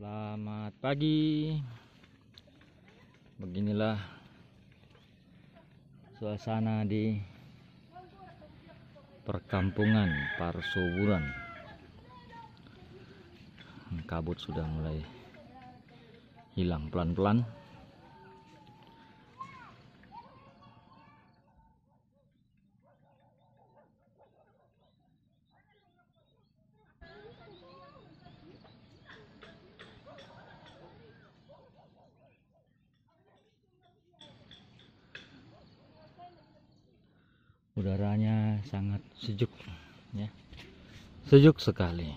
Selamat pagi. Beginilah suasana di perkampungan Parsoburan. Kabut sudah mulai hilang pelan-pelan. Udaranya sangat sejuk ya. Sejuk sekali.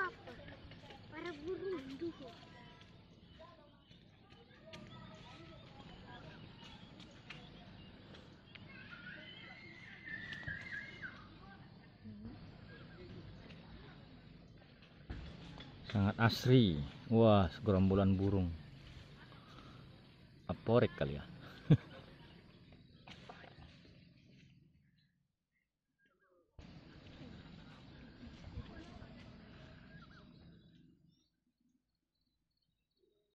apa? Sangat asri. Wah, segerombolan burung. Aporek kali ya.